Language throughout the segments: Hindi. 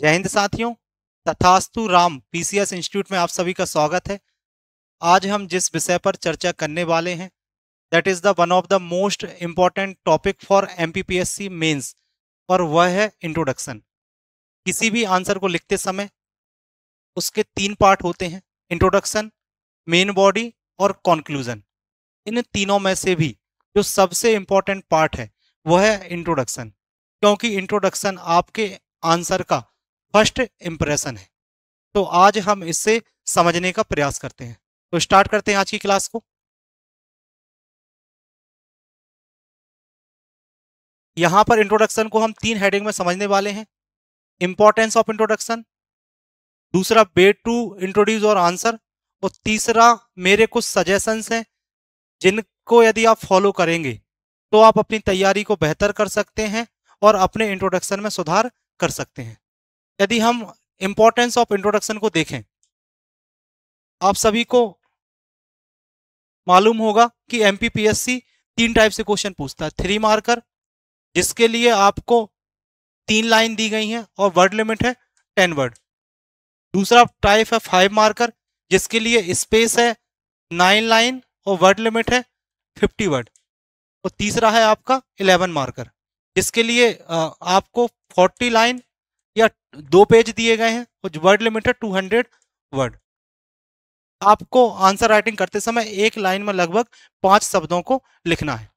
जय हिंद साथियों, तथास्तु राम पीसीएस इंस्टीट्यूट में आप सभी का स्वागत है। आज हम जिस विषय पर चर्चा करने वाले हैं that is the one of the most important topic for MPPSC mains और वह है इंट्रोडक्शन किसी भी आंसर को लिखते समय उसके तीन पार्ट होते हैं इंट्रोडक्शन मेन बॉडी और कॉन्क्लूजन इन तीनों में से भी जो सबसे इम्पोर्टेंट पार्ट है, वह है इंट्रोडक्शन क्योंकि इंट्रोडक्शन आपके आंसर का फ़र्स्ट इंप्रेशन है। तो आज हम इससे समझने का प्रयास करते हैं। तो स्टार्ट करते हैं आज की क्लास को। यहाँ पर इंट्रोडक्शन को हम तीन हेडिंग में समझने वाले हैं। इंपॉर्टेंस ऑफ़ इंट्रोडक्शन दूसरा वे टू इंट्रोड्यूस और आंसर और तीसरा मेरे कुछ सजेशंस हैं, जिनको यदि आप फॉलो करेंगे तो आप अपनी तैयारी को बेहतर कर सकते हैं और अपने इंट्रोडक्शन में सुधार कर सकते हैं। यदि हम इंपॉर्टेंस ऑफ़ इंट्रोडक्शन को देखें, आप सभी को मालूम होगा कि एमपीपीएससी तीन टाइप से क्वेश्चन पूछता है। थ्री मार्कर जिसके लिए आपको तीन लाइन दी गई हैं और वर्ड लिमिट है टेन वर्ड दूसरा टाइप है फाइव मार्कर जिसके लिए स्पेस है नाइन लाइन और वर्ड लिमिट है फिफ्टी वर्ड और तीसरा है आपका इलेवन मार्कर जिसके लिए आपको फोर्टी लाइन दो पेज दिए गए हैं और वर्ड लिमिट है टू हंड्रेड वर्ड आपको आंसर राइटिंग करते समय एक लाइन में लगभग पाँच शब्दों को लिखना है।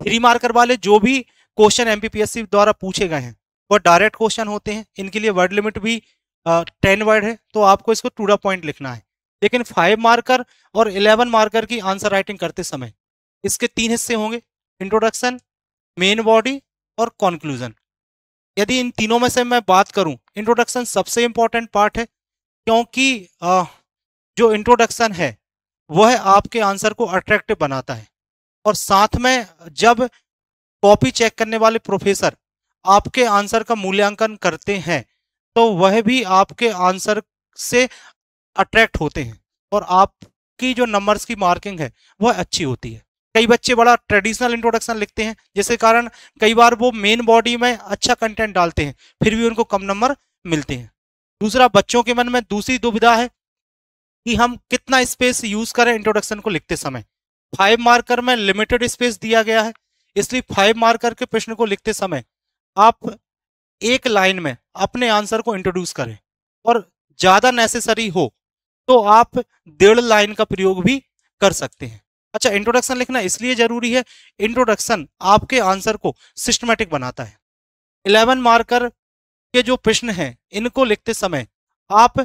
थ्री मार्कर वाले जो भी क्वेश्चन एमपीपीएससी द्वारा पूछे गए हैं, वो डायरेक्ट क्वेश्चन होते हैं। इनके लिए वर्ड लिमिट भी टेन वर्ड है तो आपको इसको टू द पॉइंट लिखना है। लेकिन फाइव मार्कर और इलेवन मार्कर की आंसर राइटिंग करते समय, इसके तीन हिस्से होंगे इंट्रोडक्शन मेन बॉडी और कॉन्क्लूजन यदि इन तीनों में से मैं बात करूँ इंट्रोडक्शन सबसे इंपॉर्टेंट पार्ट है क्योंकि आ, जो इंट्रोडक्शन है वह आपके आंसर को अट्रैक्टिव बनाता है। और साथ में जब कॉपी चेक करने वाले प्रोफेसर आपके आंसर का मूल्यांकन करते हैं तो वह भी आपके आंसर से अट्रैक्ट होते हैं और आपकी जो नंबर्स की मार्किंग है वह अच्छी होती है। कई बच्चे बड़ा ट्रेडिशनल इंट्रोडक्शन लिखते हैं, जिसके कारण कई बार वो मेन बॉडी में अच्छा कंटेंट डालते हैं, फिर भी उनको कम नंबर मिलते हैं। दूसरा, बच्चों के मन में दूसरी दुविधा है कि हम कितना स्पेस यूज़ करें इंट्रोडक्शन को लिखते समय। फाइव मार्कर में लिमिटेड स्पेस दिया गया है, इसलिए फाइव मार्कर के प्रश्न को लिखते समय आप एक लाइन में अपने आंसर को इंट्रोड्यूस करें, और ज़्यादा नेसेसरी हो तो आप डेढ़ लाइन का प्रयोग भी कर सकते हैं। अच्छा इंट्रोडक्शन लिखना इसलिए ज़रूरी है इंट्रोडक्शन आपके आंसर को सिस्टमेटिक बनाता है। इलेवन मार्कर के जो प्रश्न हैं, इनको लिखते समय आप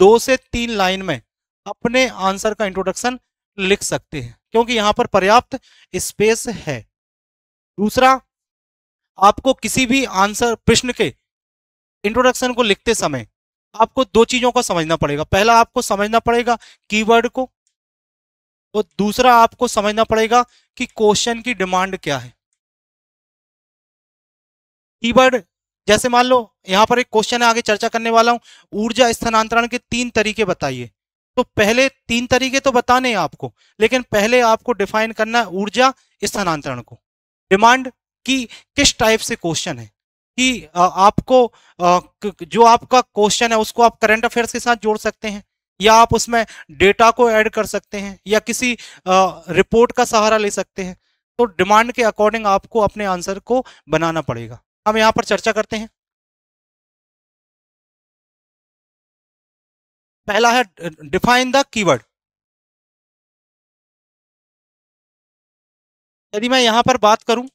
दो से तीन लाइन में अपने आंसर का इंट्रोडक्शन लिख सकते हैं, क्योंकि यहाँ पर पर्याप्त स्पेस है। दूसरा, आपको किसी भी आंसर प्रश्न के इंट्रोडक्शन को लिखते समय आपको दो चीज़ों को समझना पड़ेगा। पहला, आपको समझना पड़ेगा कीवर्ड को और दूसरा आपको समझना पड़ेगा कि क्वेश्चन की डिमांड क्या है। कीवर्ड, जैसे मान लो, यहाँ पर एक क्वेश्चन है, आगे चर्चा करने वाला हूँ। ऊर्जा स्थानांतरण के तीन तरीके बताइए। तो पहले तीन तरीके तो बताने हैं आपको, लेकिन पहले आपको डिफाइन करना है ऊर्जा स्थानांतरण को। डिमांड की किस टाइप से क्वेश्चन है? कि आपको जो आपका क्वेश्चन है, उसको आप करंट अफेयर्स के साथ जोड़ सकते हैं। या आप उसमें डेटा को ऐड कर सकते हैं या किसी रिपोर्ट का सहारा ले सकते हैं तो डिमांड के अकॉर्डिंग आपको अपने आंसर को बनाना पड़ेगा। हम यहाँ पर चर्चा करते हैं। पहला है डिफाइन द कीवर्ड यदि मैं यहाँ पर बात करूँ,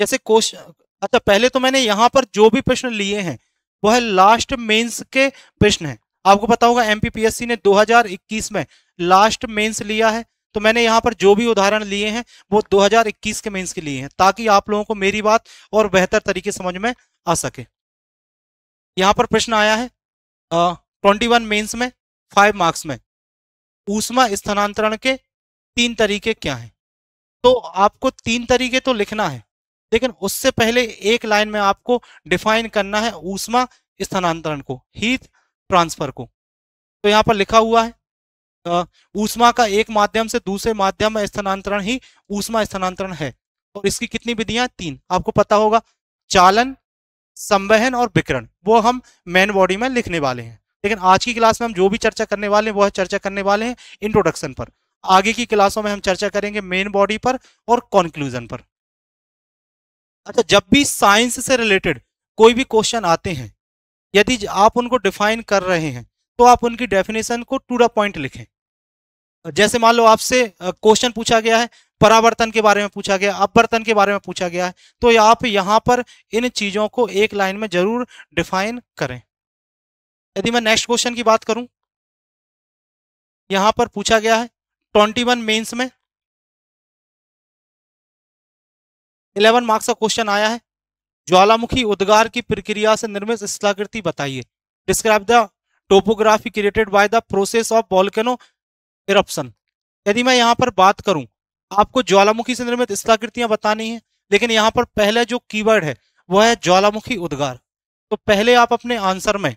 जैसे क्वेश्चन अच्छा पहले तो मैंने यहाँ पर जो भी प्रश्न लिए हैं, वह लास्ट मेंस के प्रश्न हैं। आपको पता होगा एमपीपीएससी ने 2021 में लास्ट मेंस लिया है। तो मैंने यहाँ पर जो भी उदाहरण लिए हैं, वो 2021 के मेंस के लिए हैं, ताकि आप लोगों को मेरी बात और बेहतर तरीके समझ में आ सके। यहाँ पर प्रश्न आया है ट्वेंटी वन मेन्स में फाइव मार्क्स में, ऊष्मा स्थानांतरण के तीन तरीके क्या हैं? तो आपको तीन तरीके तो लिखना है, लेकिन उससे पहले एक लाइन में आपको डिफाइन करना है ऊष्मा स्थानांतरण को हीट ट्रांसफ़र को। तो यहाँ पर लिखा हुआ है ऊष्मा का एक माध्यम से दूसरे माध्यम में स्थानांतरण ही ऊष्मा स्थानांतरण है। और इसकी कितनी विधियाँ तीन। आपको पता होगा, चालन, संवहन और विकरण, वो हम मेन बॉडी में लिखने वाले हैं। लेकिन आज की क्लास में हम जो भी चर्चा करने वाले हैं वो है चर्चा करने वाले हैं इंट्रोडक्शन पर। आगे की क्लासों में हम चर्चा करेंगे मेन बॉडी पर और कॉन्क्लूजन पर। अच्छा जब भी साइंस से रिलेटेड कोई भी क्वेश्चन आते हैं यदि आप उनको डिफाइन कर रहे हैं तो आप उनकी डेफिनेशन को टू द पॉइंट लिखें। जैसे मान लो आपसे क्वेश्चन पूछा गया है, परावर्तन के बारे में पूछा गया, अपवर्तन के बारे में पूछा गया है तो आप यहाँ पर इन चीज़ों को एक लाइन में ज़रूर डिफाइन करें। यदि मैं नेक्स्ट क्वेश्चन की बात करूँ, यहाँ पर पूछा गया है ट्वेंटी वन मेन्स में इलेवन मार्क्स का क्वेश्चन आया है ज्वालामुखी उद्गार की प्रक्रिया से निर्मित स्थलाकृति बताइए। Describe the topography created by the process of volcano eruption यदि मैं यहाँ पर बात करूँ, आपको ज्वालामुखी से निर्मित स्थलाकृतियाँ बतानी है, लेकिन यहाँ पर पहले जो कीवर्ड है, वह है ज्वालामुखी उद्गार। तो पहले आप अपने आंसर में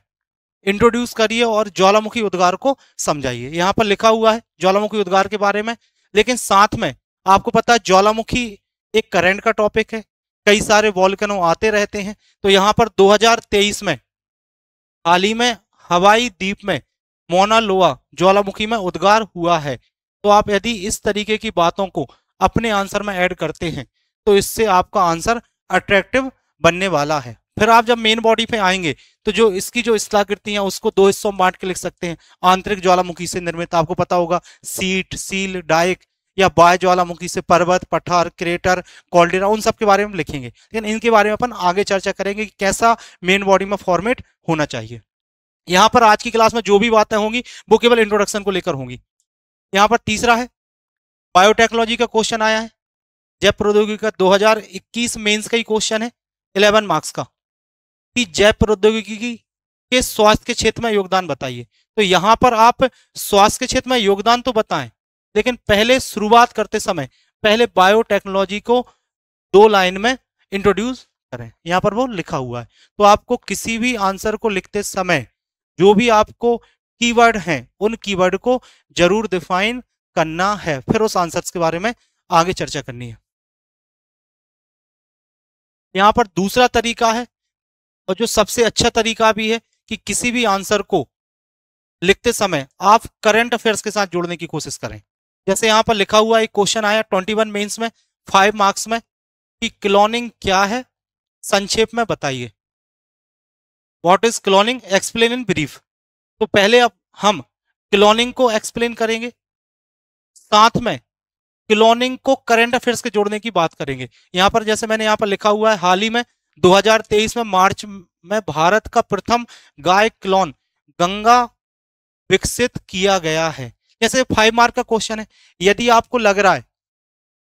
इंट्रोड्यूस करिए और ज्वालामुखी उद्गार को समझाइए। यहाँ पर लिखा हुआ है ज्वालामुखी उद्गार के बारे में, लेकिन साथ में आपको पता है ज्वालामुखी एक करंट का टॉपिक है। कई सारे वॉल्कनो आते रहते हैं। तो यहाँ पर 2023 में, हाल ही में हवाई द्वीप में मोना लोआ, ज्वालामुखी में उद्गार हुआ है। तो आप यदि इस तरीके की बातों को अपने आंसर में ऐड करते हैं तो इससे आपका आंसर अट्रैक्टिव बनने वाला है। फिर आप जब मेन बॉडी पे आएँगे तो जो इसकी जो स्थलाकृति है, उसको दो हिस्सों में बांट के लिख सकते हैं। आंतरिक ज्वालामुखी से निर्मित, आपको पता होगा, सीट, सील, डाइक या बाय ज्वालामुखी से पर्वत, पठार, क्रेटर, कॉल्डेरा, उन सब के बारे में लिखेंगे। लेकिन इनके बारे में अपन आगे चर्चा करेंगे कि कैसा मेन बॉडी में फॉर्मेट होना चाहिए। यहाँ पर आज की क्लास में जो भी बातें होंगी, वो केवल इंट्रोडक्शन को लेकर होंगी। यहाँ पर तीसरा है बायोटेक्नोलॉजी का क्वेश्चन आया है। जैव प्रौद्योगिकी का 2021 मेंस का ही क्वेश्चन है 11 मार्क्स का। कि जैव प्रौद्योगिकी के स्वास्थ्य के क्षेत्र में योगदान बताइए। तो यहाँ पर आप स्वास्थ्य के क्षेत्र में योगदान तो बताएँ लेकिन पहले शुरुआत करते समय, पहले बायोटेक्नोलॉजी को दो लाइन में इंट्रोड्यूस करें। यहाँ पर वो लिखा हुआ है। तो आपको किसी भी आंसर को लिखते समय, जो भी आपको कीवर्ड हैं, उन कीवर्ड को ज़रूर डिफाइन करना है। फिर उस आंसर्स के बारे में आगे चर्चा करनी है। यहाँ पर दूसरा तरीका है, और जो सबसे अच्छा तरीका भी है कि किसी भी आंसर को लिखते समय आप करंट अफेयर्स के साथ जोड़ने की कोशिश करें। जैसे यहाँ पर लिखा हुआ एक क्वेश्चन आया ट्वेंटी वन में फाइव मार्क्स में, कि क्लोनिंग क्या है? संक्षेप में बताइए। What is cloning explain in brief तो पहले अब हम क्लोनिंग को एक्सप्लेन करेंगे। साथ में क्लोनिंग को करंट अफेयर्स के जोड़ने की बात करेंगे। यहाँ पर जैसे मैंने यहाँ पर लिखा हुआ है, हाल ही में 2023 में मार्च में भारत का प्रथम गाय क्लोन गंगा विकसित किया गया है। जैसे फाइव मार्क का क्वेश्चन है, यदि आपको लग रहा है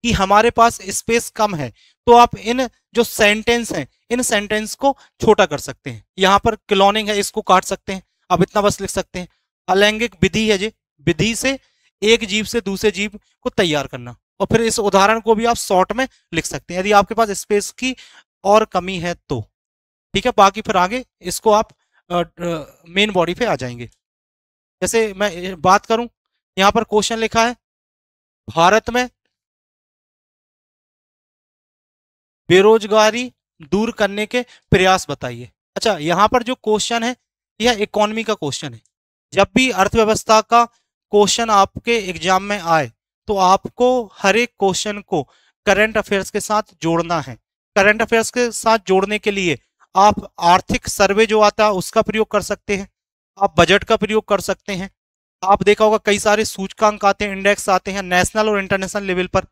कि हमारे पास स्पेस कम है तो आप इन जो सेंटेंस हैं, इन सेंटेंस को छोटा कर सकते हैं। यहाँ पर क्लोनिंग है, इसको काट सकते हैं। आप इतना बस लिख सकते हैं। अलैंगिक विधि है जी। विधि से एक जीव से दूसरे जीव को तैयार करना। और फिर इस उदाहरण को भी आप शॉर्ट में लिख सकते हैं। यदि आपके पास स्पेस की और कमी है तो। ठीक है, बाकी फिर आगे इसको आप मेन बॉडी पे आ जाएँगे। जैसे मैं बात करूँ यहाँ पर क्वेश्चन लिखा है, भारत में बेरोजगारी दूर करने के प्रयास बताइए। अच्छा यहाँ पर जो क्वेश्चन है, यह इकोनॉमी का क्वेश्चन है। जब भी अर्थव्यवस्था का क्वेश्चन आपके एग्ज़ाम में आए तो आपको हर एक क्वेश्चन को करंट अफेयर्स के साथ जोड़ना है। करंट अफेयर्स के साथ जोड़ने के लिए आप आर्थिक सर्वे जो आता है, उसका प्रयोग कर सकते हैं, आप बजट का प्रयोग कर सकते हैं आप देखा होगा कई सारे सूचकांक आते हैं इंडेक्स आते हैं नेशनल और इंटरनेशनल लेवल पर।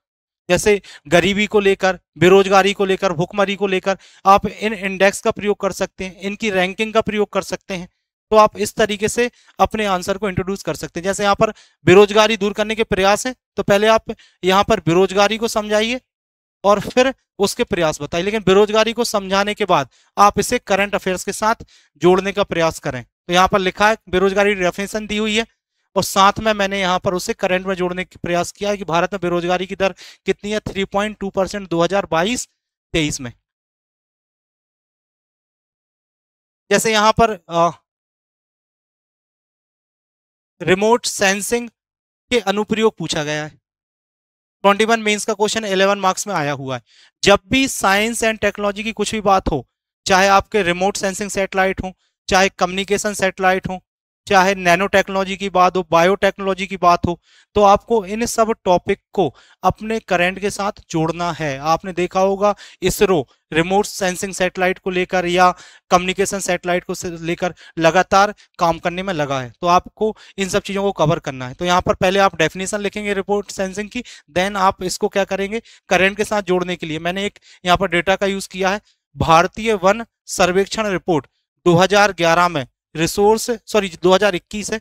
जैसे गरीबी को लेकर, बेरोजगारी को लेकर, भुखमरी को लेकर, आप इन इंडेक्स का प्रयोग कर सकते हैं, इनकी रैंकिंग का प्रयोग कर सकते हैं। तो आप इस तरीके से अपने आंसर को इंट्रोड्यूस कर सकते हैं। जैसे यहाँ पर बेरोजगारी दूर करने के प्रयास है तो पहले आप यहाँ पर बेरोजगारी को समझाइए और फिर उसके प्रयास बताइए। लेकिन बेरोजगारी को समझाने के बाद आप इसे करंट अफेयर्स के साथ जोड़ने का प्रयास करें। तो यहाँ पर लिखा है, बेरोजगारी डेफिनेशन दी हुई है। और साथ में मैंने यहाँ पर उसे करंट में जोड़ने का प्रयास किया कि भारत में बेरोजगारी की दर कितनी है? थ्री पॉइंट टू परसेंट दो हज़ार बाईस, तेईस में। जैसे यहाँ पर रिमोट सेंसिंग के अनुप्रयोग पूछा गया है। ट्वेंटी वन मेन्स का क्वेश्चन इलेवन मार्क्स में आया हुआ है। जब भी साइंस एंड टेक्नोलॉजी की कुछ भी बात हो, चाहे आपके रिमोट सेंसिंग सेटेलाइट हो, चाहे कम्युनिकेशन सेटेलाइट हो चाहे नैनो टेक्नोलॉजी की बात हो बायोटेक्नोलॉजी की बात हो तो आपको इन सब टॉपिक को अपने करंट के साथ जोड़ना है। आपने देखा होगा इसरो रिमोट सेंसिंग सैटेलाइट को लेकर या कम्युनिकेशन सैटेलाइट को लेकर लगातार काम करने में लगा है। तो आपको इन सब चीज़ों को कवर करना है। तो यहाँ पर पहले आप डेफिनेशन लिखेंगे रिपोर्ट सेंसिंग की देन आप इसको क्या करेंगे? करंट के साथ जोड़ने के लिए। मैंने एक यहाँ पर डेटा का यूज़ किया है। भारतीय वन सर्वेक्षण रिपोर्ट 2011 में रिसोर्स सॉरी 2021 है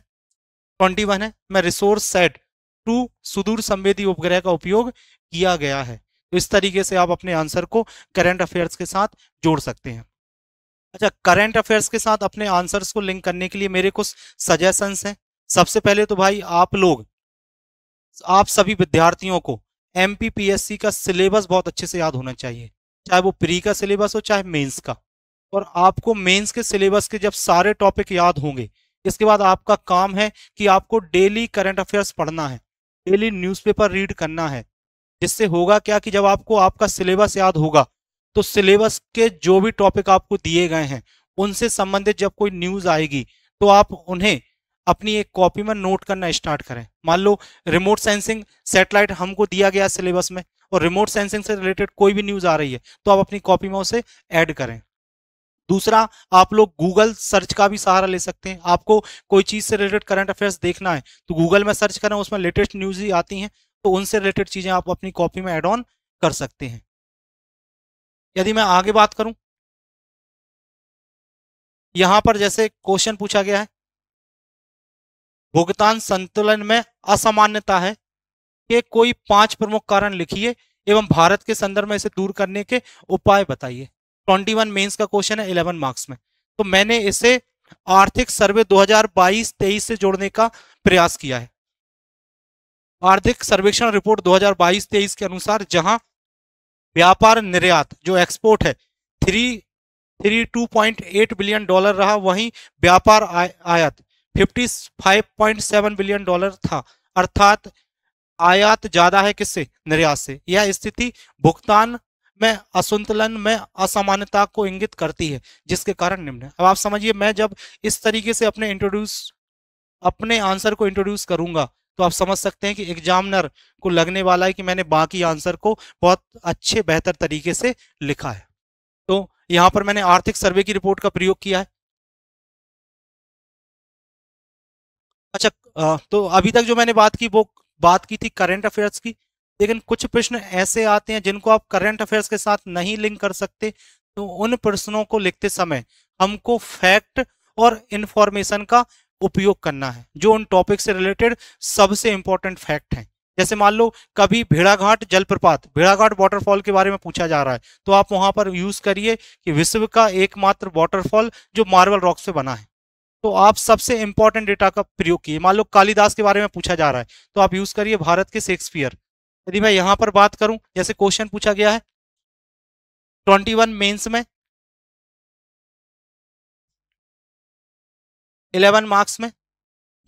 21 है, मैं रिसोर्स सेट टू सुदूर संवेदी उपग्रह का उपयोग किया गया है। तो इस तरीके से आप अपने आंसर को करंट अफेयर्स के साथ जोड़ सकते हैं। अच्छा करंट अफेयर्स के साथ अपने आंसर्स को लिंक करने के लिए मेरे कुछ सजेशंस हैं। सबसे पहले तो भाई आप लोग, आप सभी विद्यार्थियों को एम का सिलेबस बहुत अच्छे से याद होना चाहिए। चाहे वो प्री का सिलेबस हो, चाहे मेंस का। और आपको मेंस के सिलेबस के जब सारे टॉपिक याद होंगे, इसके बाद आपका काम है कि आपको डेली करंट अफेयर्स पढ़ना है, डेली न्यूज़पेपर रीड करना है। जिससे होगा क्या कि जब आपको आपका सिलेबस याद होगा तो सिलेबस के जो भी टॉपिक आपको दिए गए हैं, उनसे संबंधित जब कोई न्यूज़ आएगी तो आप उन्हें अपनी एक कॉपी में नोट करना स्टार्ट करें। मान लो रिमोट सेंसिंग सेटेलाइट हमको दिया गया सिलेबस में, और रिमोट सेंसिंग से रिलेटेड कोई भी न्यूज़ आ रही है तो आप अपनी कॉपी में उसे ऐड करें। दूसरा, आप लोग गूगल सर्च का भी सहारा ले सकते हैं। आपको कोई चीज़ से रिलेटेड करंट अफेयर्स देखना है तो गूगल में सर्च करें, उसमें लेटेस्ट न्यूज़ ही आती हैं तो उनसे रिलेटेड चीज़ें आप अपनी कॉपी में एड ऑन कर सकते हैं। यदि मैं आगे बात करूँ, यहाँ पर जैसे क्वेश्चन पूछा गया है, भुगतान संतुलन में असामान्यता है कि कोई पाँच प्रमुख कारण लिखिए, एवं भारत के संदर्भ में इसे दूर करने के उपाय बताइए। ट्वेंटी वन मेन्स का क्वेश्चन है इलेवन मार्क्स में। तो मैंने इसे आर्थिक सर्वे 2022-23 से जोड़ने का प्रयास किया है। आर्थिक सर्वेक्षण रिपोर्ट 2022-23 के अनुसार जहाँ व्यापार निर्यात, जो एक्सपोर्ट है three three two point eight billion dollar रहा, वहीं व्यापार आयात fifty five point seven billion dollar था। अर्थात आयात ज़्यादा है किससे? निर्यात से। यह स्थिति भुगतान में असंतुलन, में असामान्यता को इंगित करती है, जिसके कारण निम्न है। अब आप समझिए, मैं जब इस तरीके से अपने इंट्रोड्यूस अपने आंसर को इंट्रोड्यूस करूँगा तो आप समझ सकते हैं कि एग्जामिनर को लगने वाला है कि मैंने बाकी आंसर को बहुत अच्छे, बेहतर तरीके से लिखा है। तो यहाँ पर मैंने आर्थिक सर्वे की रिपोर्ट का प्रयोग किया है। अच्छा तो अभी तक जो मैंने बात की, वो बात की थी करेंट अफेयर्स की। लेकिन कुछ प्रश्न ऐसे आते हैं जिनको आप करंट अफेयर्स के साथ नहीं लिंक कर सकते तो उन प्रश्नों को लिखते समय हमको फैक्ट और इंफॉर्मेशन का उपयोग करना है, जो उन टॉपिक से रिलेटेड सबसे इंपॉर्टेंट फैक्ट है। जैसे मान लो, कभी भेड़ाघाट जलप्रपात, भेड़ाघाट वाटरफॉल के बारे में पूछा जा रहा है तो आप वहाँ पर यूज़ करिए कि विश्व का एकमात्र वाटरफॉल जो मार्बल रॉक से बना है। तो आप सबसे इंपॉर्टेंट डेटा का प्रयोग किए। मान लो, कालिदास के बारे में पूछा जा रहा है तो आप यूज़ करिए भारत के शेक्सपियर यदि मैं यहाँ पर बात करूँ, जैसे क्वेश्चन पूछा गया है, ट्वेंटी वन मेन्स में, इलेवन मार्क्स में,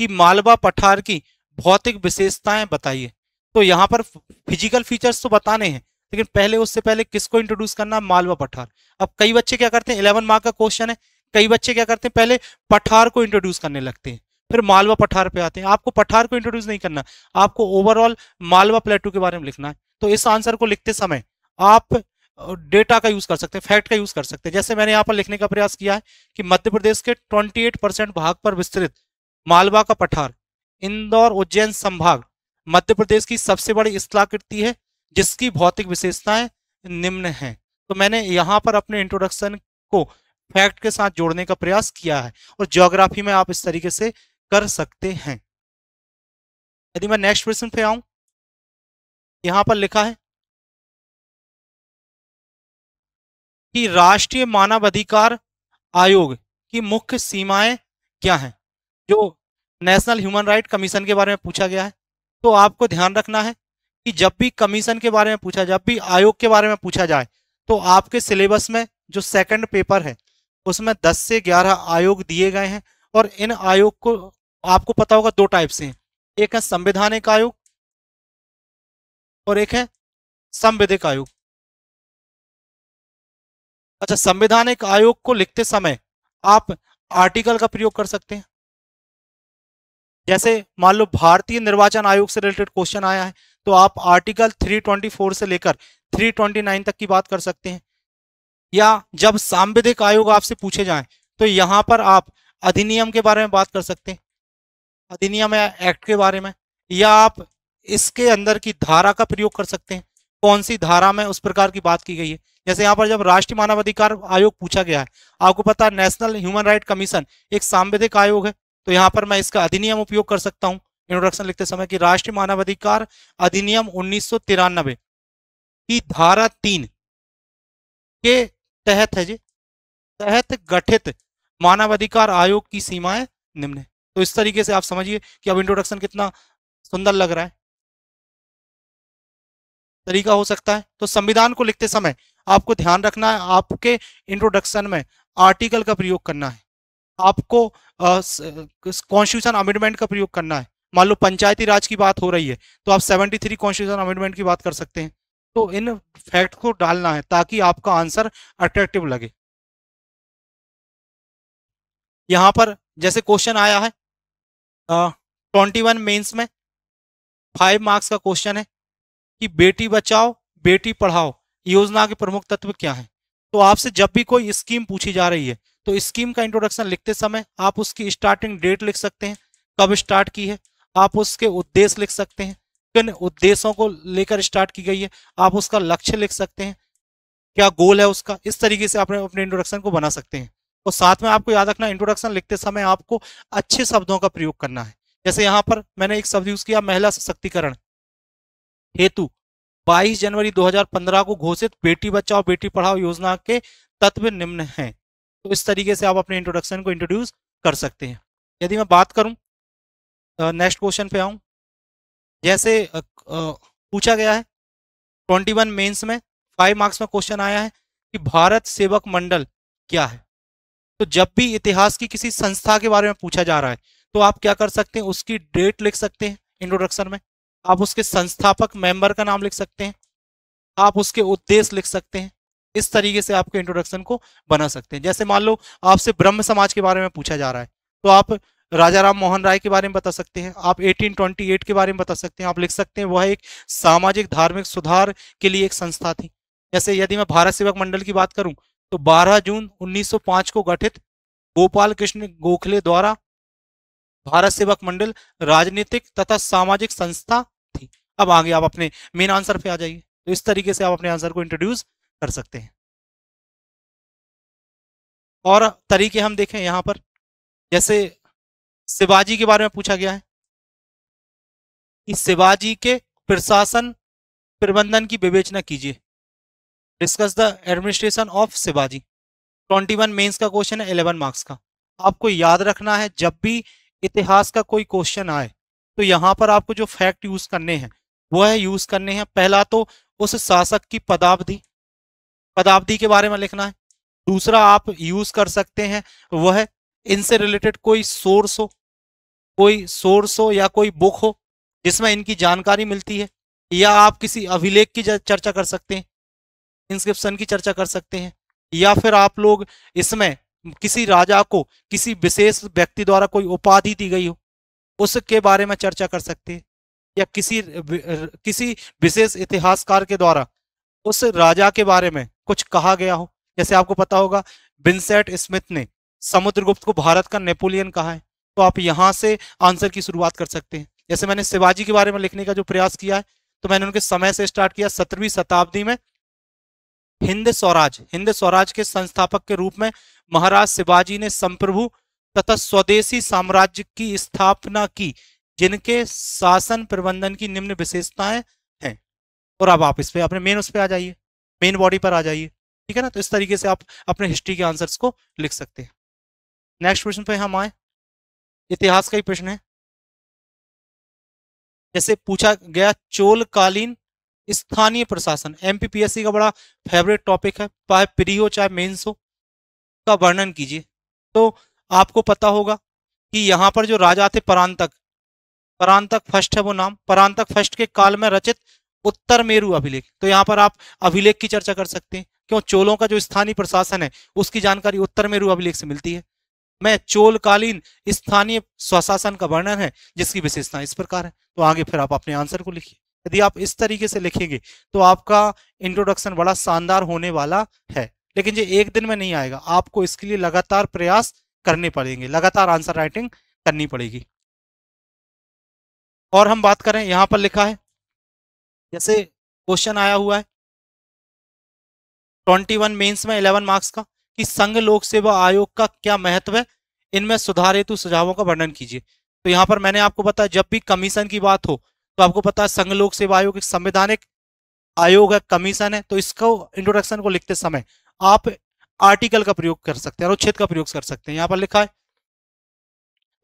कि मालवा पठार की भौतिक विशेषताएँ बताइए। तो यहाँ पर फ़िज़िकल फीचर्स तो बताने हैं, लेकिन पहले उससे पहले किसको इंट्रोड्यूस करना है? मालवा पठार। अब कई बच्चे क्या करते हैं? इलेवन मार्क का क्वेश्चन है, कई बच्चे क्या करते हैं? पहले पठार को इंट्रोड्यूस करने लगते हैं। फिर मालवा पठार पे आते हैं। आपको पठार को इंट्रोड्यूस नहीं करना, आपको ओवरऑल मालवा प्लेटू के बारे में लिखना है। तो इस आंसर को लिखते समय आप डेटा का यूज़ कर सकते हैं फैक्ट का यूज़ कर सकते हैं। जैसे मैंने यहाँ पर लिखने का प्रयास किया है कि मध्य प्रदेश के 28 परसेंट भाग पर विस्तृत मालवा का पठार, इंदौर उज्जैन संभाग, मध्य प्रदेश की सबसे बड़ी स्थलाकृति है, जिसकी भौतिक विशेषताएँ निम्न है। तो मैंने यहाँ पर अपने इंट्रोडक्शन को फैक्ट के साथ जोड़ने का प्रयास किया है और ज्योग्राफी में आप इस तरीके से कर सकते हैं। यदि मैं नेक्स्ट क्वेश्चन पे आऊँ, यहाँ पर लिखा है कि राष्ट्रीय मानवाधिकार आयोग की मुख्य सीमाएँ क्या हैं? जो नेशनल ह्यूमन राइट कमीशन के बारे में पूछा गया है तो आपको ध्यान रखना है कि जब भी कमीशन के बारे में पूछा, जब भी आयोग के बारे में पूछा जाए तो आपके सिलेबस में जो सेकंड पेपर है, उसमें 10 से 11 आयोग दिए गए हैं और इन आयोग को आपको पता होगा दो टाइप से एक है संवैधानिक आयोग और एक है संविधिक आयोग। अच्छा संवैधानिक आयोग को लिखते समय आप आर्टिकल का प्रयोग कर सकते हैं। जैसे मान लो भारतीय निर्वाचन आयोग से रिलेटेड क्वेश्चन आया है तो आप आर्टिकल 324 से लेकर 329 तक की बात कर सकते हैं। या जब सांविधिक आयोग आपसे पूछे जाएँ तो यहाँ पर आप अधिनियम के बारे में बात कर सकते हैं। अधिनियम या एक्ट के बारे में, या आप इसके अंदर की धारा का प्रयोग कर सकते हैं? कौन सी धारा में उस प्रकार की बात की गई है? जैसे यहाँ पर जब राष्ट्रीय मानवाधिकार आयोग पूछा गया है, आपको पता है नेशनल ह्यूमन राइट कमीशन एक सांविधिक आयोग है तो यहाँ पर मैं इसका अधिनियम उपयोग कर सकता हूँ। इंट्रोडक्शन लिखते समय कि राष्ट्रीय मानवाधिकार अधिनियम उन्नीस सौ तिरानबे की धारा तीन के तहत है जी, तहत गठित मानवाधिकार आयोग की सीमाएँ निम्न तो इस तरीके से आप समझिए कि अब इंट्रोडक्शन कितना सुंदर लग रहा है। तरीका हो सकता है। तो संविधान को लिखते समय आपको ध्यान रखना है, आपके इंट्रोडक्शन में आर्टिकल का प्रयोग करना है। आपको कॉन्स्टिट्यूशन अमेंडमेंट का प्रयोग करना है। मान लो पंचायती राज की बात हो रही है तो आप 73 कॉन्स्टिट्यूशन अमेंडमेंट की बात कर सकते हैं। तो इन फैक्ट को डालना है ताकि आपका आंसर अट्रैक्टिव लगे। यहाँ पर जैसे क्वेश्चन आया है ट्वेंटी वन मेन्स में फाइव मार्क्स का क्वेश्चन है कि बेटी बचाओ, बेटी पढ़ाओ, योजना के प्रमुख तत्व क्या है? तो आपसे जब भी कोई स्कीम पूछी जा रही है तो स्कीम का इंट्रोडक्शन लिखते समय आप उसकी स्टार्टिंग डेट लिख सकते हैं, कब स्टार्ट की है, आप उसके उद्देश्य लिख सकते हैं, किन उद्देश्यों को लेकर स्टार्ट की गई है, आप उसका लक्ष्य लिख सकते हैं, क्या गोल है उसका, इस तरीके से आप अपने इंट्रोडक्शन को बना सकते हैं। और साथ में आपको याद रखना इंट्रोडक्शन लिखते समय आपको अच्छे शब्दों का प्रयोग करना है। जैसे यहाँ पर मैंने एक शब्द यूज़ किया, महिला सशक्तिकरण। हेतु 22 जनवरी 2015 को घोषित बेटी बचाओ, बेटी पढ़ाओ योजना के तत्व निम्न हैं। तो इस तरीके से आप अपने इंट्रोडक्शन को इंट्रोड्यूस कर सकते हैं। यदि मैं बात करूँ नेक्स्ट क्वेश्चन पे आऊँ। जैसे पूछा गया है ट्वेंटी वन मेन्स में फाइव मार्क्स में क्वेश्चन आया है कि भारत सेवक मंडल क्या है? तो जब भी इतिहास की किसी संस्था के बारे में पूछा जा रहा है तो आप क्या कर सकते हैं? उसकी डेट लिख सकते हैं इंट्रोडक्शन में। आप उसके संस्थापक मेंबर का नाम लिख सकते हैं। आप उसके उद्देश्य लिख सकते हैं। इस तरीके से आपके इंट्रोडक्शन को बना सकते हैं। जैसे मान लो, आपसे ब्रह्म समाज के बारे में पूछा जा रहा है तो आप राजा राम मोहन राय के बारे में बता सकते हैं। आप 1828 के बारे में बता सकते हैं। आप लिख सकते हैं, वह एक सामाजिक धार्मिक सुधार के लिए एक संस्था थी। जैसे यदि मैं भारत सेवक मंडल की बात करूँ तो 12 जून 1905 को गठित गोपाल कृष्ण गोखले द्वारा भारत सेवक मंडल राजनीतिक तथा सामाजिक संस्था थी। अब आगे आप अपने मेन आंसर पे आ जाइए। तो इस तरीके से आप अपने आंसर को इंट्रोड्यूस कर सकते हैं। और तरीके हम देखें यहाँ पर। जैसे शिवाजी के बारे में पूछा गया है कि शिवाजी के प्रशासन प्रबंधन की विवेचना कीजिए। Discuss the administration of Shivaji twenty one mains का क्वेश्चन है इलेवन मार्क्स का। आपको याद रखना है, जब भी इतिहास का कोई क्वेश्चन आए तो यहाँ पर आपको जो फैक्ट यूज़ करने हैं, वो है यूज़ करने हैं। पहला तो उस शासक की पदावधि। पदावधि के बारे में लिखना है। दूसरा आप यूज़ कर सकते हैं, वह इनसे रिलेटेड कोई सोर्स हो, कोई सोर्स हो या कोई बुक हो, जिसमें इनकी जानकारी मिलती है, या आप किसी अभिलेख की चर्चा कर सकते हैं। इंस्क्रिप्शन की चर्चा कर सकते हैं, या फिर आप लोग इसमें किसी राजा को किसी विशेष व्यक्ति द्वारा कोई उपाधि दी गई हो, उसके बारे में चर्चा कर सकते हैं, या किसी किसी विशेष इतिहासकार के द्वारा उस राजा के बारे में कुछ कहा गया हो। जैसे आपको पता होगा, विंसेट स्मिथ ने समुद्रगुप्त को भारत का नेपोलियन कहा है तो आप यहाँ से आंसर की शुरुआत कर सकते हैं। जैसे मैंने शिवाजी के बारे में लिखने का जो प्रयास किया है तो मैंने उनके समय से स्टार्ट किया, सत्रहवीं शताब्दी में हिंद स्वराज हिंद स्वराज के संस्थापक के रूप में महाराज शिवाजी ने संप्रभु तथा स्वदेशी साम्राज्य की स्थापना की, जिनके शासन प्रबंधन की निम्न विशेषताएँ हैं। और अब आप इस पे, अपने मेन उस पर आ जाइए मेन बॉडी पर आ जाइए, ठीक है ना? तो इस तरीके से आप अपने हिस्ट्री के आंसर्स को लिख सकते हैं। नेक्स्ट क्वेश्चन पे हम आए। इतिहास का ही प्रश्न है। जैसे पूछा गया, चोलकालीन स्थानीय प्रशासन एमपीपीएससी का बड़ा फेवरेट टॉपिक है, चाहे प्री हो, चाहे मेन्स हो, का वर्णन कीजिए। तो आपको पता होगा कि यहाँ पर जो राजा थे परांतक परांतक फ़र्स्ट है वो नाम। परांतक फ़र्स्ट के काल में रचित उत्तर मेरु अभिलेख। तो यहाँ पर आप अभिलेख की चर्चा कर सकते हैं, क्यों चोलों का जो स्थानीय प्रशासन है, उसकी जानकारी उत्तर मेरु अभिलेख से मिलती है। मैं चोलकालीन स्थानीय स्वशासन का वर्णन है, जिसकी विशेषता इस प्रकार है। तो आगे फिर आप अपने आंसर को लिखिए। यदि आप इस तरीके से लिखेंगे तो आपका इंट्रोडक्शन बड़ा शानदार होने वाला है। लेकिन ये एक दिन में नहीं आएगा। आपको इसके लिए लगातार प्रयास करने पड़ेंगे। लगातार आंसर राइटिंग करनी पड़ेगी। और हम बात करें, यहाँ पर लिखा है, जैसे क्वेश्चन आया हुआ है ट्वेंटी वन मेन्स में इलेवन मार्क्स का, कि संघ लोक सेवा आयोग का क्या महत्व है? इनमें सुधार हेतु सुझावों का वर्णन कीजिए। तो यहाँ पर मैंने आपको बताया, जब भी कमीशन की बात हो तो आपको पता है, संघ लोक सेवा आयोग एक संवैधानिक आयोग है, कमीशन है तो इसको इंट्रोडक्शन को लिखते समय आप आर्टिकल का प्रयोग कर सकते हैं, अनुच्छेद का प्रयोग कर सकते हैं। यहाँ पर लिखा है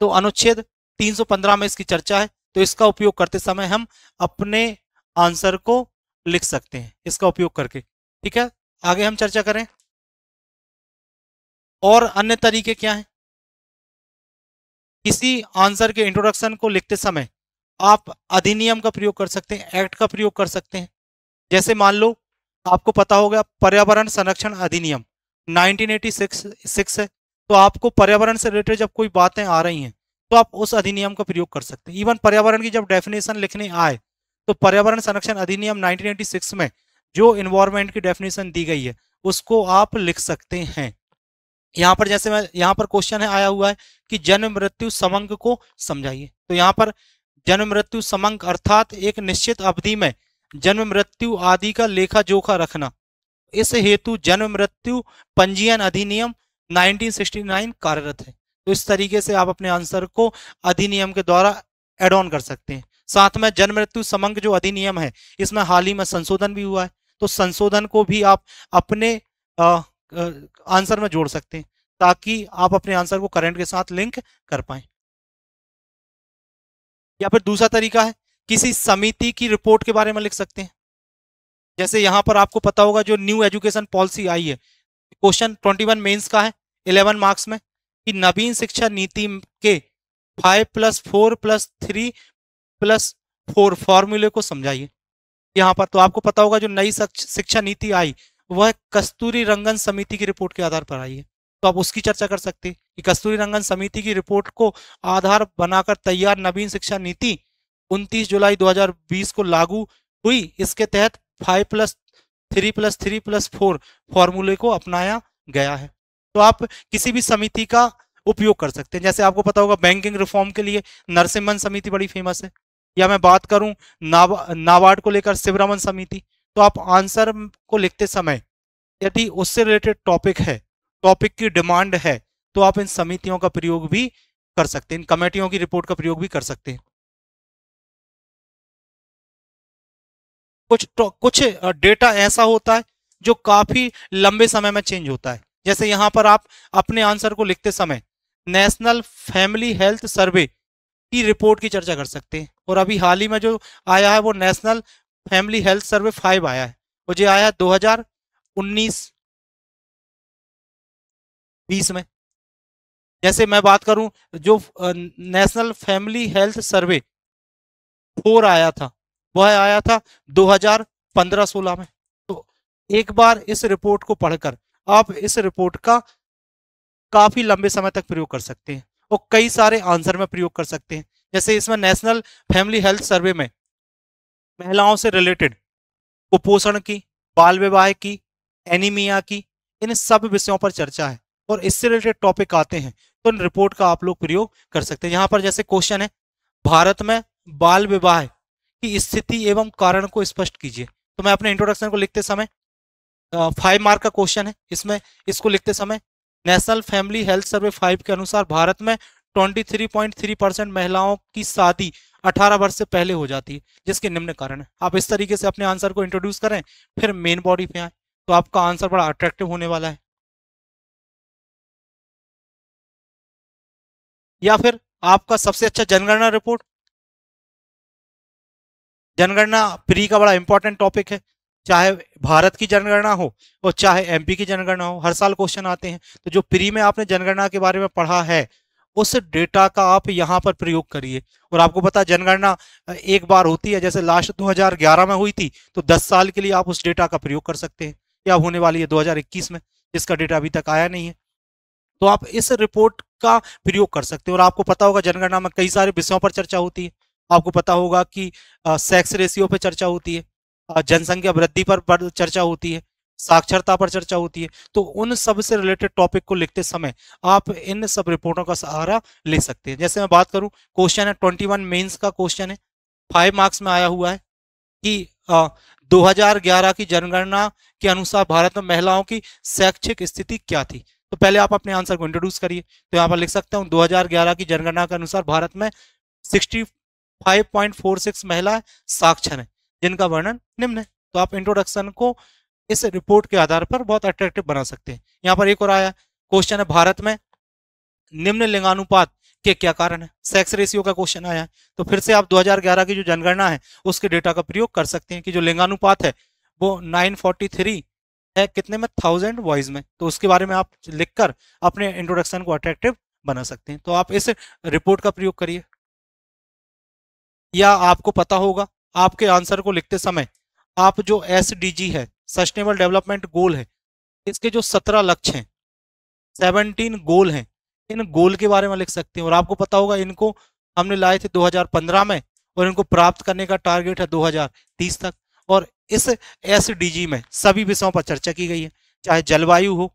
तो अनुच्छेद 315 में इसकी चर्चा है तो इसका उपयोग करते समय हम अपने आंसर को लिख सकते हैं, इसका उपयोग करके। ठीक है? आगे हम चर्चा करें। और अन्य तरीके क्या हैं? किसी आंसर के इंट्रोडक्शन को लिखते समय आप अधिनियम का प्रयोग कर सकते हैं, एक्ट का प्रयोग कर सकते हैं। जैसे मान लो, आपको पता होगा पर्यावरण संरक्षण अधिनियम 1986 है। तो आपको पर्यावरण से रिलेटेड जब कोई बातें आ रही हैं तो आप उस अधिनियम का प्रयोग कर सकते हैं। इवन पर्यावरण की जब डेफिनेशन लिखने आए तो पर्यावरण संरक्षण अधिनियम 1986 में जो इन्वायरमेंट की डेफिनेशन दी गई है, उसको आप लिख सकते हैं। यहाँ पर जैसे मैं, यहाँ पर क्वेश्चन है, आया हुआ है कि जन्म, मृत्यु, समंग को समझाइए। तो यहाँ पर जन्म मृत्यु समंक अर्थात एक निश्चित अवधि में जन्म मृत्यु आदि का लेखा जोखा रखना। इस हेतु जन्म मृत्यु पंजीयन अधिनियम 1969 कार्यरत है। तो इस तरीके से आप अपने आंसर को अधिनियम के द्वारा एड ऑन कर सकते हैं। साथ में जन्म मृत्यु समंग जो अधिनियम है इसमें हाल ही में संशोधन भी हुआ है। तो संशोधन को भी आप अपने आ, आ, आंसर में जोड़ सकते हैं ताकि आप अपने आंसर को करंट के साथ लिंक कर पाए। या फिर दूसरा तरीका है, किसी समिति की रिपोर्ट के बारे में लिख सकते हैं। जैसे यहाँ पर आपको पता होगा जो न्यू एजुकेशन पॉलिसी आई है। क्वेश्चन 21 मेंस का है 11 मार्क्स में, कि नवीन शिक्षा नीति के five plus four plus three plus four फॉर्मूले को समझाइए। यहाँ पर तो आपको पता होगा जो नई शिक्षा नीति आई, वह कस्तूरी रंगन समिति की रिपोर्ट के आधार पर आई है। तो आप उसकी चर्चा कर सकते हैं कि कस्तूरी रंगन समिति की रिपोर्ट को आधार बनाकर तैयार नवीन शिक्षा नीति 29 जुलाई 2020 को लागू हुई। इसके तहत five plus three plus three plus four फॉर्मूले को अपनाया गया है। तो आप किसी भी समिति का उपयोग कर सकते हैं। जैसे आपको पता होगा बैंकिंग रिफॉर्म के लिए नरसिम्हन समिति बड़ी फ़ेमस है। या मैं बात करूँ नाबा नाबार्ड को लेकर शिवरमन समिति तो आप आंसर को लिखते समय यदि उससे रिलेटेड टॉपिक है टॉपिक की डिमांड है तो आप इन समितियों का प्रयोग भी कर सकते हैं इन कमेटियों की रिपोर्ट का प्रयोग भी कर सकते हैं। कुछ तो, कुछ डेटा ऐसा होता है जो काफ़ी लंबे समय में चेंज होता है। जैसे यहाँ पर आप अपने आंसर को लिखते समय नेशनल फैमिली हेल्थ सर्वे की रिपोर्ट की चर्चा कर सकते हैं। और अभी हाल ही में जो आया है वो national family health survey five आया है। वो जो आया हज़ार उन्नीस बीस में। जैसे मैं बात करूँ, जो national family health survey four आया था, वह आया था 2015-16 में। तो एक बार इस रिपोर्ट को पढ़कर आप इस रिपोर्ट का काफ़ी लंबे समय तक प्रयोग कर सकते हैं और कई सारे आंसर में प्रयोग कर सकते हैं। जैसे इसमें नेशनल फैमिली हेल्थ सर्वे में महिलाओं से रिलेटेड कुपोषण की, बाल विवाह की एनीमिया की, इन सब विषयों पर चर्चा है। और इससे रिलेटेड टॉपिक आते हैं तो इन रिपोर्ट का आप लोग प्रयोग कर सकते हैं। यहाँ पर जैसे क्वेश्चन है, भारत में बाल विवाह की स्थिति एवं कारण को स्पष्ट कीजिए। तो मैं अपने इंट्रोडक्शन को लिखते समय फाइव मार्क का क्वेश्चन है। इसमें, इसको लिखते समय national family health survey five के अनुसार भारत में 23.3 परसेंट महिलाओं की शादी 18 वर्ष से पहले हो जाती है, जिसके निम्न कारण है। आप इस तरीके से अपने आंसर को इंट्रोड्यूस करें, फिर मेन बॉडी पे आए तो आपका आंसर बड़ा अट्रैक्टिव होने वाला है। या फिर आपका सबसे अच्छा जनगणना रिपोर्ट? जनगणना प्री का बड़ा इंपॉर्टेंट टॉपिक है। चाहे भारत की जनगणना हो और चाहे एमपी की जनगणना हो, हर साल क्वेश्चन आते हैं। तो जो प्री में आपने जनगणना के बारे में पढ़ा है, उस डेटा का आप यहाँ पर प्रयोग करिए। और आपको पता जनगणना एक बार होती है, जैसे लास्ट 2011 में हुई थी तो 10 साल के लिए आप उस डेटा का प्रयोग कर सकते हैं। या होने वाली है 2021 में, जिसका डेटा अभी तक आया नहीं है। तो आप इस रिपोर्ट का प्रयोग कर सकते हो। और आपको पता होगा जनगणना में कई सारे विषयों पर चर्चा होती है। आपको पता होगा कि सेक्स रेशियो पर चर्चा होती है जनसंख्या वृद्धि पर चर्चा होती है साक्षरता पर चर्चा होती है। तो उन सबसे रिलेटेड टॉपिक को लिखते समय आप इन सब रिपोर्टों का सहारा ले सकते हैं। जैसे मैं बात करूँ क्वेश्चन है ट्वेंटी वन मेन्स का क्वेश्चन है। फाइव मार्क्स में आया हुआ है कि आ, 2011 की जनगणना के अनुसार भारत में महिलाओं की शैक्षिक स्थिति क्या थी? तो पहले आप अपने आंसर को इंट्रोड्यूस करिए। तो यहाँ पर लिख सकते हूँ 2011 की जनगणना के अनुसार भारत में 65.46 महिला साक्षर है, जिनका वर्णन निम्न है। तो आप इंट्रोडक्शन को इस रिपोर्ट के आधार पर बहुत अट्रैक्टिव बना सकते हैं। यहाँ पर एक और आया क्वेश्चन है, भारत में निम्न लिंगानुपात के क्या कारण है? सेक्स रेशियो का क्वेश्चन आया। है तो फिर से आप 2011 की जो जनगणना है, उसके डेटा का प्रयोग कर सकते हैं कि जो लिंगानुपात है, वो 943 है कितने में? थाउज़ेंड वॉइस में। तो उसके बारे में आप लिखकर अपने इंट्रोडक्शन को अट्रैक्टिव बना सकते हैं। तो आप इस रिपोर्ट का प्रयोग करिए। या आपको पता होगा, आपके आंसर को लिखते समय आप जो एसडीजी है सस्टेनेबल डेवलपमेंट गोल है, इसके जो सत्रह लक्ष्य हैं सेवनटीन गोल हैं, इन गोल के बारे में लिख सकते हैं। और आपको पता होगा, इनको हमने लाए थे 2015 में और इनको प्राप्त करने का टारगेट है 2030 तक। इस एस में सभी विषयों पर चर्चा की गई है। चाहे जलवायु हो,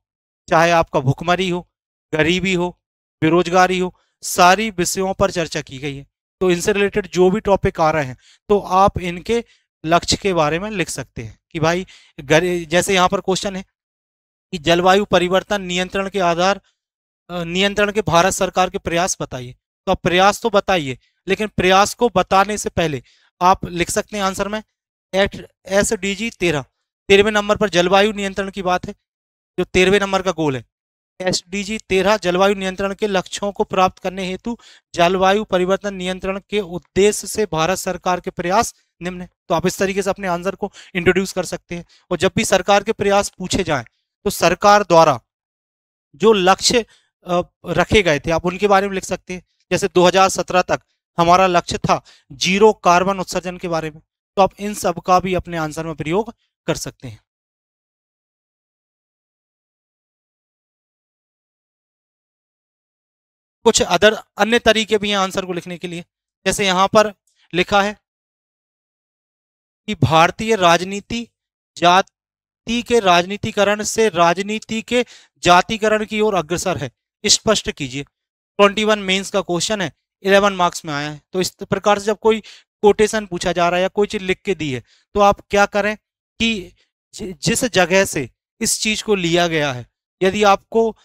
चाहे आपका भुखमरी हो, गरीबी हो, बेरोजगारी हो, सारी विषयों पर चर्चा की गई है। तो इनसे रिलेटेड जो भी टॉपिक आ रहे हैं तो आप इनके लक्ष्य के बारे में लिख सकते हैं कि भाई जैसे यहाँ पर क्वेश्चन है कि जलवायु परिवर्तन नियंत्रण के आधार नियंत्रण के भारत सरकार के प्रयास बताइए। तो आप प्रयास तो बताइए, लेकिन प्रयास को बताने से पहले आप लिख सकते हैं आंसर में एट, एस डी जी तेरह। तेरहवें नंबर पर जलवायु नियंत्रण की बात है, जो तेरहवें नंबर का गोल है। एस डी जी तेरह जलवायु नियंत्रण के लक्ष्यों को प्राप्त करने हेतु जलवायु परिवर्तन नियंत्रण के उद्देश्य से भारत सरकार के प्रयास निम्न है। तो आप इस तरीके से अपने आंसर को इंट्रोड्यूस कर सकते हैं। और जब भी सरकार के प्रयास पूछे जाएँ तो सरकार द्वारा जो लक्ष्य रखे गए थे, आप उनके बारे में लिख सकते हैं। जैसे 2017 तक हमारा लक्ष्य था ज़ीरो कार्बन उत्सर्जन के बारे में। तो आप इन सब का भी अपने आंसर में प्रयोग कर सकते हैं। कुछ अदर अन्य तरीके भी हैं आंसर को लिखने के लिए। जैसे यहाँ पर लिखा है कि भारतीय राजनीति जाति के राजनीतिकरण से राजनीति के जातिकरण की ओर अग्रसर है। स्पष्ट कीजिए। ट्वेंटी वन मेन्स का क्वेश्चन है, इलेवन मार्क्स में आया है। तो इस प्रकार से जब कोई कोटेशन पूछा जा रहा है या कोई चीज़ लिख के दी है तो आप क्या करें कि जिस जगह से इस चीज़ को लिया गया है, यदि आपको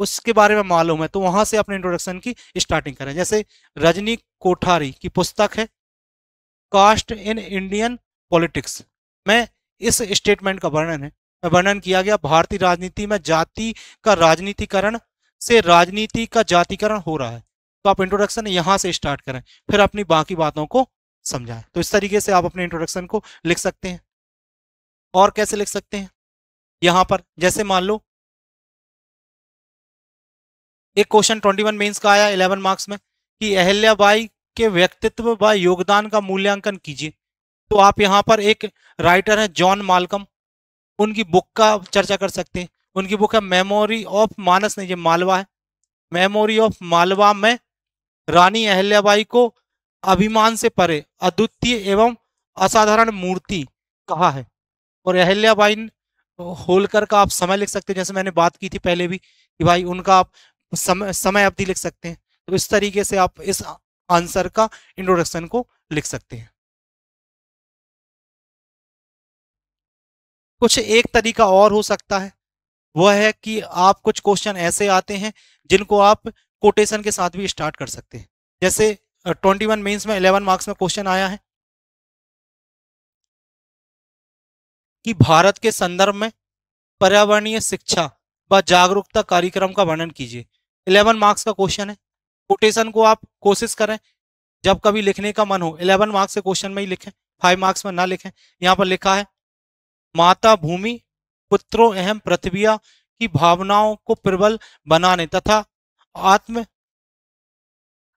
उसके बारे में मालूम है तो वहाँ से अपने इंट्रोडक्शन की स्टार्टिंग करें। जैसे रजनी कोठारी की पुस्तक है कास्ट इन इंडियन पॉलिटिक्स में इस स्टेटमेंट का वर्णन है। वर्णन किया गया, भारतीय राजनीति में जाति का राजनीतिकरण से राजनीति का जातिकरण हो रहा है। तो आप इंट्रोडक्शन यहाँ से स्टार्ट करें, फिर अपनी बाकी बातों को समझाएँ। तो इस तरीके से आप अपने इंट्रोडक्शन को लिख सकते हैं। और कैसे लिख सकते हैं? यहाँ पर, जैसे मान लो, एक क्वेश्चन 21 मेंस का आया 11 मार्क्स में, कि अहल्याबाई के व्यक्तित्व व योगदान का मूल्यांकन कीजिए। तो आप यहाँ पर एक राइटर है, जॉन मालकम। उनकी बुक का चर्चा कर सकते हैं। उनकी बुक है मेमोरी ऑफ़ मानस नहीं, ये मालवा है। मेमोरी ऑफ़ मालवा में रानी अहल्याबाई को अभिमान से परे, अद्वितीय एवं असाधारण मूर्ति कहा है? और अहल्याबाई होलकर का आप समय लिख सकते हैं, जैसे मैंने बात की थी पहले भी कि भाई उनका आप समय समय अवधि लिख सकते हैं। तो इस तरीके से आप इस आंसर का इंट्रोडक्शन को लिख सकते हैं। कुछ एक तरीका और हो सकता है। वह है कि आप कुछ क्वेश्चन ऐसे आते हैं, जिनको आप कोटेशन के साथ भी स्टार्ट कर सकते हैं। जैसे ट्वेंटी वन मेन्स में इलेवन मार्क्स में क्वेश्चन आया है। कि भारत के संदर्भ में पर्यावरणीय शिक्षा व जागरूकता कार्यक्रम का वर्णन कीजिए। इलेवन मार्क्स का क्वेश्चन है। कोटेशन को आप कोशिश करें। जब कभी लिखने का मन हो इलेवन मार्क्स के क्वेश्चन में ही लिखें फाइव मार्क्स में ना लिखें। यहाँ पर लिखा है, माता भूमि, पुत्रों एवं पृथ्विया की भावनाओं को प्रबल बनाने तथा आत्म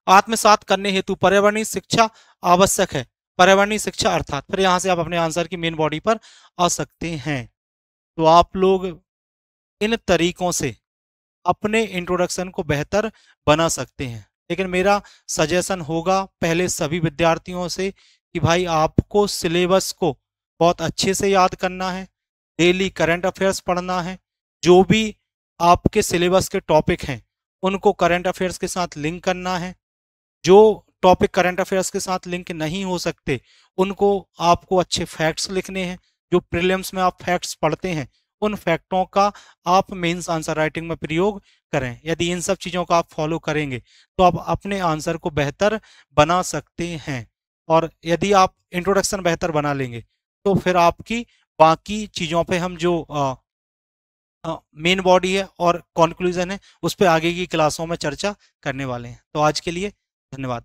आत्मसात करने हेतु पर्यावरणीय शिक्षा आवश्यक है। पर्यावरणीय शिक्षा अर्थात, फिर यहाँ से आप अपने आंसर की मेन बॉडी पर आ सकते हैं। तो आप लोग इन तरीकों से अपने इंट्रोडक्शन को बेहतर बना सकते हैं। लेकिन मेरा सजेशन होगा पहले सभी विद्यार्थियों से कि भाई आपको सिलेबस को बहुत अच्छे से याद करना है डेली करंट अफेयर्स पढ़ना है, जो भी आपके सिलेबस के टॉपिक हैं, उनको करंट अफेयर्स के साथ लिंक करना है जो टॉपिक करंट अफेयर्स के साथ लिंक नहीं हो सकते, उनको आपको अच्छे फैक्ट्स लिखने हैं, जो प्रीलिम्स में आप फैक्ट्स पढ़ते हैं, उन फैक्टों का आप मेंस आंसर राइटिंग में प्रयोग करें। यदि इन सब चीज़ों का आप फॉलो करेंगे तो आप अपने आंसर को बेहतर बना सकते हैं। और यदि आप इंट्रोडक्शन बेहतर बना लेंगे तो फिर आपकी बाकी चीज़ों पे हम जो मेन बॉडी है और कॉन्क्लूजन है, उस पर आगे की क्लासों में चर्चा करने वाले हैं। तो आज के लिए धन्यवाद।